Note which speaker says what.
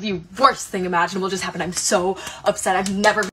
Speaker 1: the worst thing imaginable just happened. I'm so upset. I've never